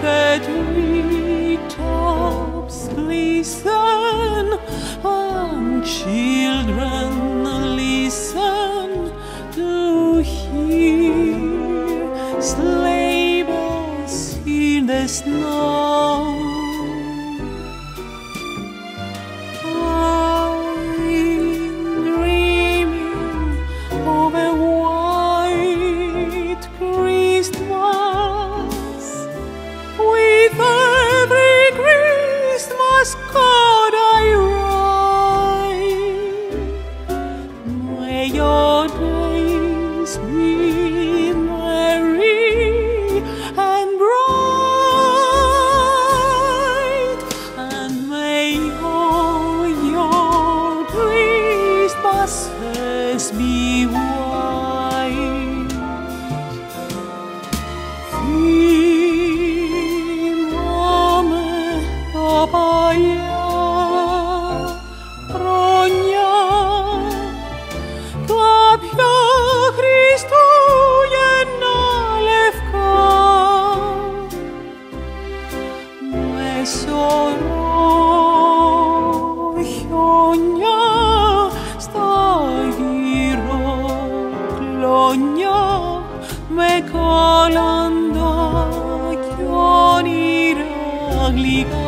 Planet tops listen, and children listen to hear. par.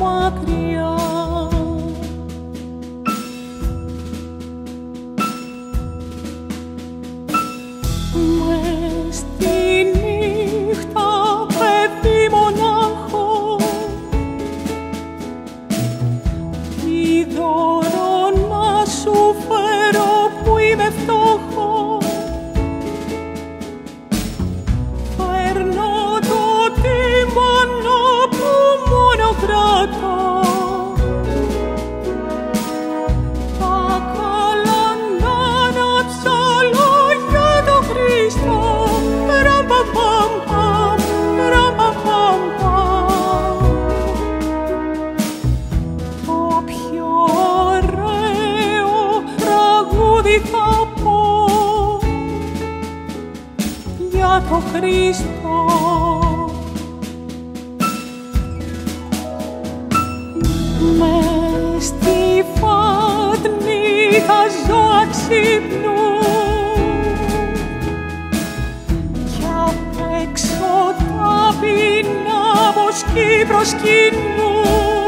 moi criant. Χριστό. Με στη φάτνη ζω ξυπνού κι απ' έξω ταπεινά από σκή προς κοινού